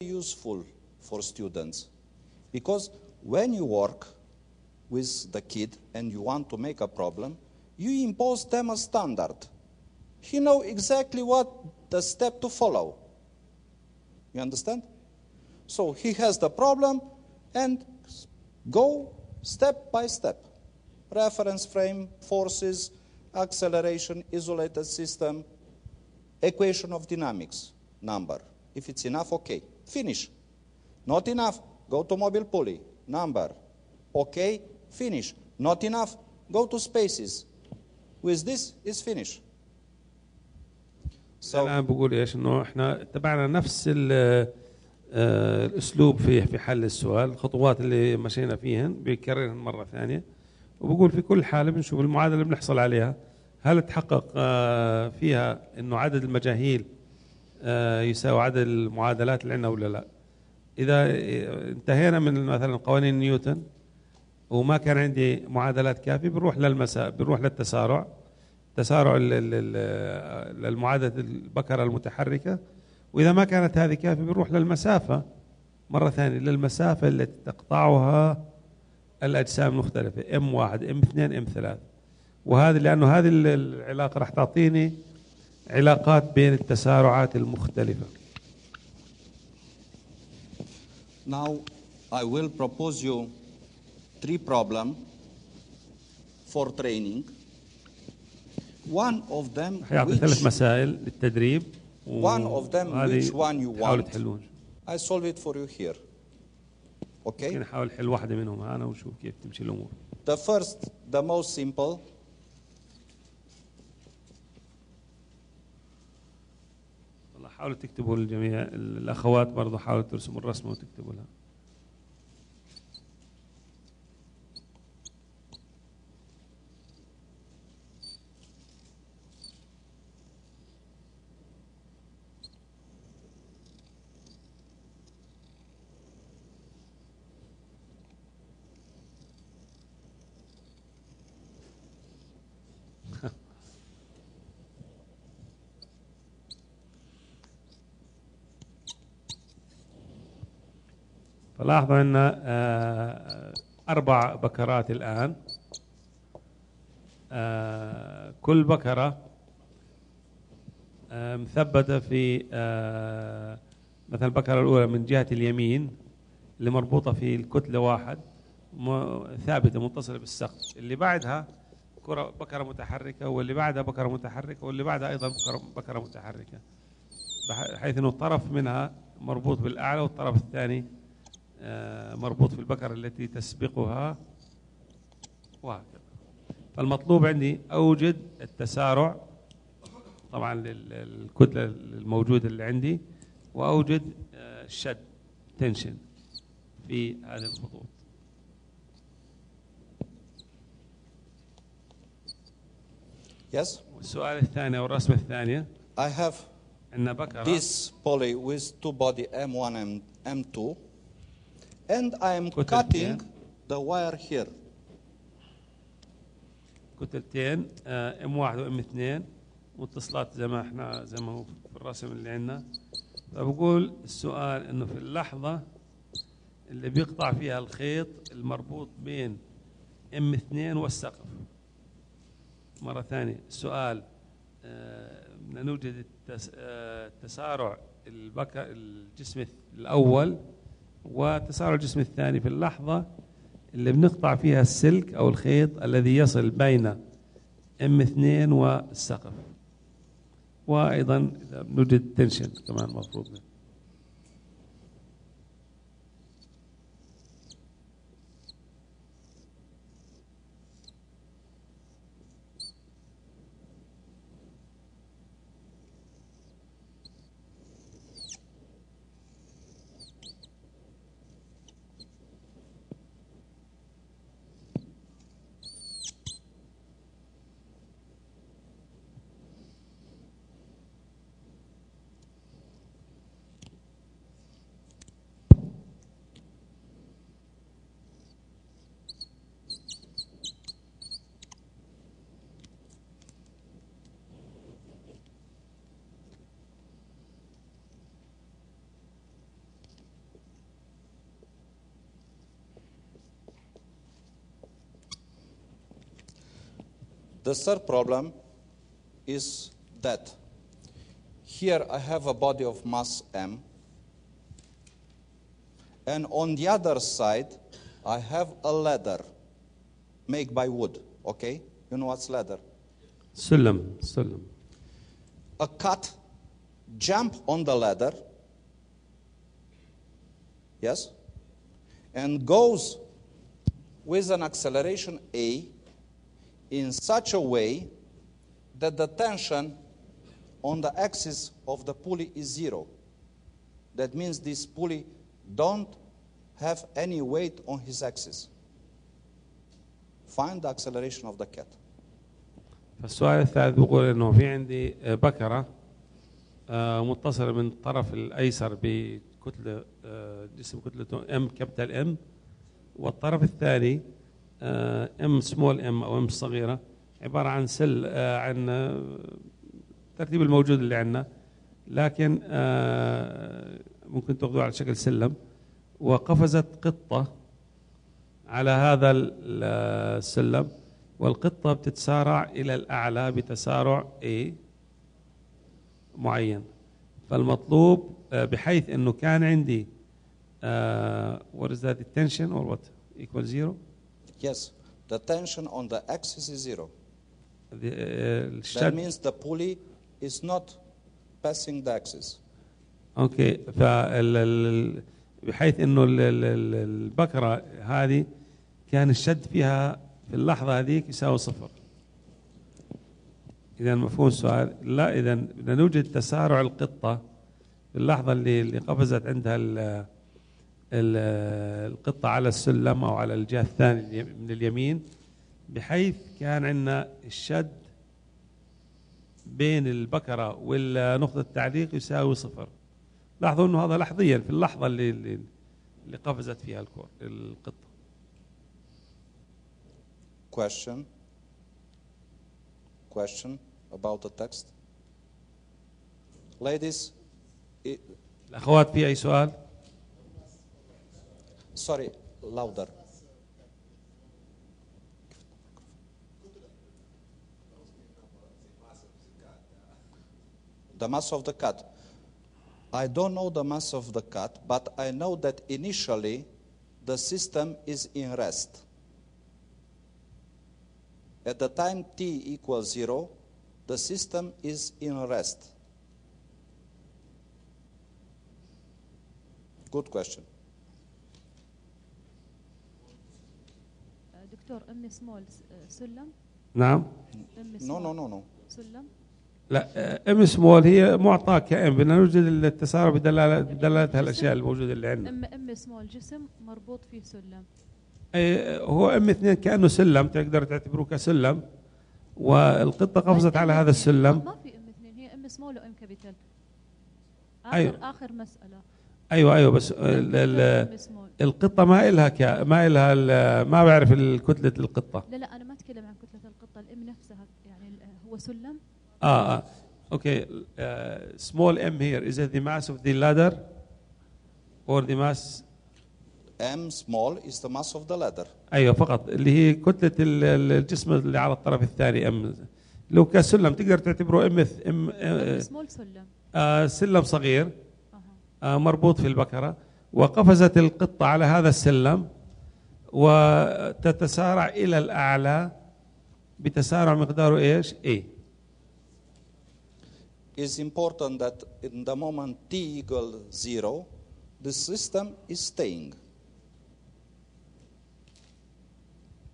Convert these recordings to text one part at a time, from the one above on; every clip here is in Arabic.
useful for students because when you work with the kid and you want to make a problem, you impose them a standard. He know exactly what the step to follow. You understand? So he has the problem and go step by step. Reference frame, forces, acceleration, isolated system, equation of dynamics, number. If it's enough, okay. Finish. Not enough, go to mobile pulley, number. Okay, finish. Not enough, go to spaces. With this is finish. So الان بقول إيش إنه إحنا اتبعنا نفس آه، الأسلوب في في حل السؤال الخطوات اللي مشينا فيهن بيكررهن مرة ثانية وبقول في كل حالة بنشوف المعادلة اللي بنحصل عليها هل تحقق آه، فيها إنه عدد المجاهيل يساوي عدد المعادلات اللي عندنا ولا لا. إذا انتهينا من مثلا قوانين نيوتن وما كان عندي معادلات كافية بنروح للمساء بنروح للتسارع. تسارع المعادله البكرة المتحركة. وإذا ما كانت هذه كافية بنروح للمسافة مرة ثانية للمسافة التي تقطعها الأجسام المختلفة ام واحد ام اثنين ام ثلاث وهذه لأنه هذه العلاقة راح تعطيني علاقات بين التسارعات المختلفه Now I will propose you three problems for training. One of them which ثلاث مسائل للتدريب one of them which one you want I solve it for you here okay نحاول نحل واحدة منهم أنا ونشوف كيف تمشي الأمور the first the most simple حاولوا تكتبوا للجميع الأخوات برضه حاولوا ترسموا الرسمة وتكتبوا لها. فلاحظوا أن آه، أربع بكرات الآن. آه، كل بكرة آه، مثبتة في مثلا البكرة الأولى من جهة اليمين اللي مربوطة في الكتلة واحد ثابتة متصلة بالسقف. اللي بعدها كرة بكرة متحركة واللي بعدها بكرة متحركة واللي بعدها أيضا بكرة متحركة بحيث أنه طرف منها مربوط بالأعلى والطرف الثاني مربوط في البكرة التي تسبقها. وهكذا. فالمطلوب عندي أوجد التسارع طبعا للكتلة الموجودة اللي عندي وأوجد الشد آه، تنشن في هذه الخطوط. Yes. والسؤال الثاني أو الرسمة الثانية. I have عندنا بكرة this poly with two body M1 and M2 and I am cutting the wire here. كتلتين ام واحد وام اثنين متصلات زي ما إحنا زي ما هو في الرسم اللي عندنا. فبقول السؤال إنه في اللحظة اللي بيقطع فيها الخيط المربوط بين M اثنين والسقف. مرة ثانية السؤال بدنا نوجد التسارع البكر الجسم الأول وتسارع الجسم الثاني في اللحظة اللي بنقطع فيها السلك أو الخيط الذي يصل بين M 2 والسقف. وأيضا نوجد tension كمان مفروض. منه The third problem is that here I have a body of mass m, and on the other side I have a ladder made by wood. Okay, you know what's ladder? Sulam, sulam. A cat jump on the ladder. Yes, and goes with an acceleration a in such a way that the tension on the axis of the pulley is zero. That means this pulley don't have any weight on his axis. Find the acceleration of the cat. فالسؤال الثالث بيقول انه في عندي آه، بكره آه، متصله من الطرف الايسر بكتله آه، جسم كتلته ام كابيتال ام والطرف الثاني M small M أو M صغيرة عبارة عن سل آه، عن آه، الترتيب الموجود اللي عندنا. لكن آه، ممكن تأخذوه على شكل سلم وقفزت قطة على هذا ال- السلم والقطة بتتسارع إلى الأعلى بتسارع A معين. فالمطلوب بحيث أنه كان عندي what is that? Tension or what? Equal zero. Yes, the tension on the axis is zero. the, آه، That means the pulley is not passing the axis. أوكي فال ال- بحيث إنه ال- ال- ال- البكرة هذه كان الشد فيها في اللحظة هذيك يساوي صفر اذا مفهوم السؤال لا اذا بدنا نوجد تسارع القطة في اللحظة اللي اللي قفزت عندها ال ال القطة على السلم أو على الجهة الثانية من اليمين بحيث كان عندنا الشد بين البكرة والنقطة التعليق يساوي صفر لاحظوا إنه هذا لحظيا في اللحظة اللي اللي, قفزت فيها الكور القطة Question? Question about the text? Ladies, i- الأخوات في أي سؤال؟ Sorry, louder. The mass of the cat. I don't know the mass of the cat, but I know that initially the system is in rest. At the time t equals zero, the system is in rest. Good question. دكتور M small س- سلم. نعم. No, no, no, no. سلم. لا M small هي معطاة كائن بدنا نوجد التسارع بدلاله بدلالة هالأشياء الموجودة اللي عندنا. M M small جسم مربوط فيه سلم. أي هو M اثنين كأنه سلم تقدر تعتبروه كسلم. والقطة قفزت على هذا السلم. ما في M اثنين هي M small و M capital. اخر أيوة. آخر مسألة. أيوه أيوه بس ال- ال- M small القطة ما إلها كا ما إلها ال- ما بعرف كتله القطة. لا لا أنا ما أتكلم عن كتلة القطة ال M نفسها يعني هو سلم. آه آه. okay small m here. Is it the mass of the ladder or the mass M small is the mass of the ladder. أيوه فقط. اللي هي كتلة ال- ال- الجسم اللي على الطرف الثاني M لو كسلم تقدر تعتبره M M M small سلم. آه سلم صغير. مربوط في البكره وقفزت القطة على هذا السلم وتتسارع إلى الأعلى بتسارع مقداره إيش؟ A It's important that in the moment t equals zero, the system is staying.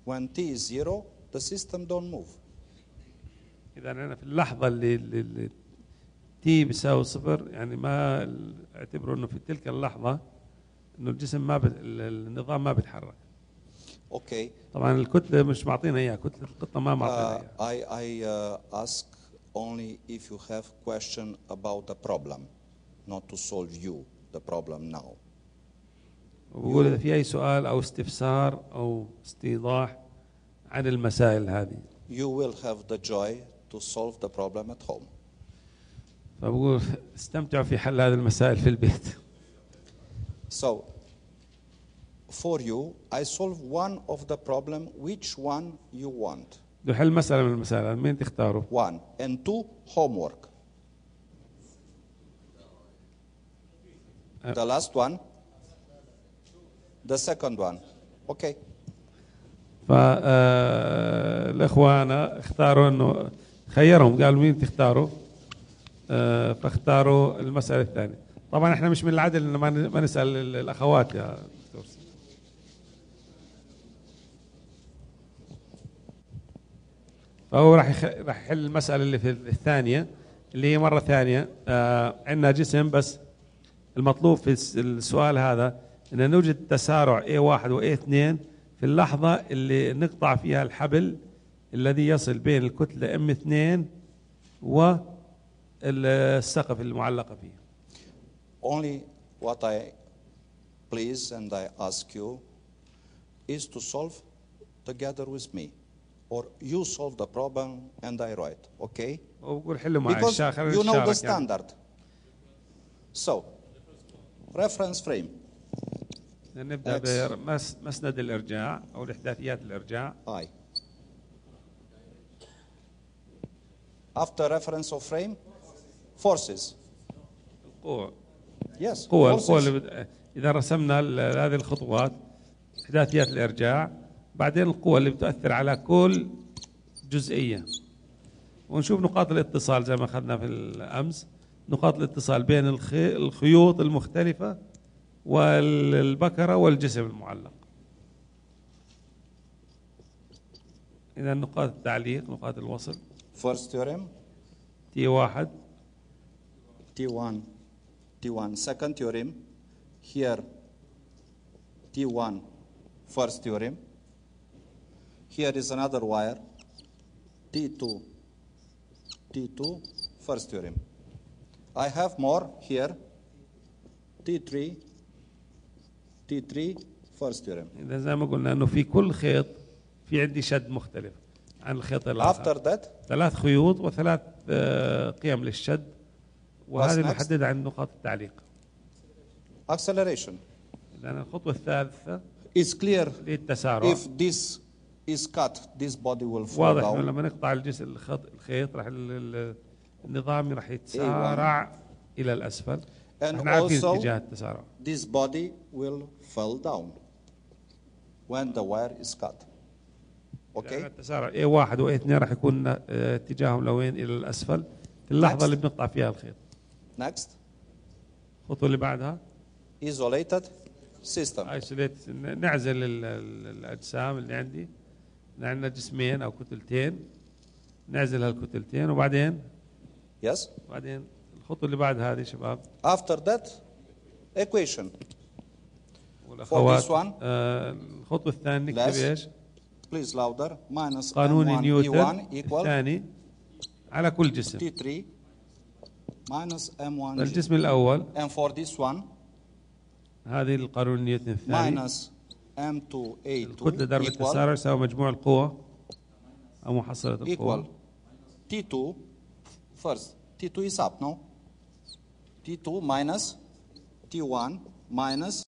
When t is zero, the system don't move. اذا أنا في اللحظة اللي, اللي, اللي تي بيساوي صفر يعني ما اعتبروا إنه في تلك اللحظة إنه الجسم ما بت... ال- النظام ما بيتحرك Okay. طبعا الكتلة مش معطينا إياها كتلة القطة ما معطينا Uh, إياها I uh, ask only if you have question about the problem, not to solve you the problem now. وبقول إذا في أي سؤال أو استفسار أو استيضاح عن المسائل هذه You will have the joy to solve the problem at home. فبقول استمتعوا في حل هذه المسائل في البيت So, for you, I solve one of the problem. Which one you want? نحل مسألة من المسائل مين تختاروا؟ one and two homework. Uh, The last one, the second one. Okay. فالإخوان اختاروا أنه خيرهم قالوا مين تختاروا فاختاروا المسألة الثانية طبعا إحنا مش من العدل ان ما نسأل ال- الأخوات يا دكتور فهو راح. راح يحل المسألة اللي في الثانية اللي هي مرة ثانية آه عندنا جسم بس المطلوب في الس- السؤال هذا أن نوجد تسارع A1 و A2 في اللحظة اللي نقطع فيها الحبل الذي يصل بين الكتلة M2 والسقف المعلقة فيه Only what I please and I ask you is to solve together with me. Or you solve the problem and I write, okay? حلوا معي Because you know the يعني. standard. So, reference frame. نبدأ. بمسند الإرجاع أو الإحداثيات الإرجاع I. After reference of frame, forces. القوة. Yes, قوة القوة. إذا رسمنا هذه الخطوات إحداثيات الإرجاع بعدين القوة اللي بتؤثر على كل جزئية. ونشوف نقاط الاتصال زي ما أخذنا في الأمس. نقاط الاتصال بين الخي... الخيوط المختلفة والبكرة والجسم المعلق. إذا نقاط التعليق نقاط الوصل. First theorem, تي واحد. T1, T1. Second theorem, here, T1, first theorem. Here is another wire, T2, T2, first theorem. I have more here, T3, T3, first theorem. إذا زي ما قلنا إنه في كل خيط في عندي شد مختلف عن الخيط الآخر After that, ثلاث خيوط وثلاث آه، قيم للشد وهذه? محددة عند نقاط التعليق acceleration. لأن الخطوة الثالثة It's clear للتسارع if this is cut, this body will fall واضح down. لما نقطع الجزء الخط الخيط راح ال- ال- النظام راح يتسارع إلى الأسفل And also- اتجاه التسارع this body will fall down when the wire is cut. Okay? التسارع A1 و A2 راح يكون آه، اتجاههم لوين إلى الأسفل في اللحظة. اللي بنقطع فيها الخيط Next, الخطوة اللي بعدها. Isolated system. ايسوليت نعزل ال- ال- الأجسام اللي عندي. عندنا جسمين أو كتلتين. نعزل هالكتلتين وبعدين؟ Yes? بعدين الخطوة اللي بعد هذه شباب. After that, equation. والاخوات this one, آه الخطوة الثانية نكتب less إيش؟ Please louder. Minus قانون M1 نيوتن. E1 equal الثاني على كل جسم. T3 minus M1 G. الجسم الأول And for this one, هذه القانون نيوتن الثاني minus M2A2 الكتله درب equal, التسارع يساوي مجموع القوة أو محصلة equal القوه T2 first. T2 is up, no? T2 minus T1 minus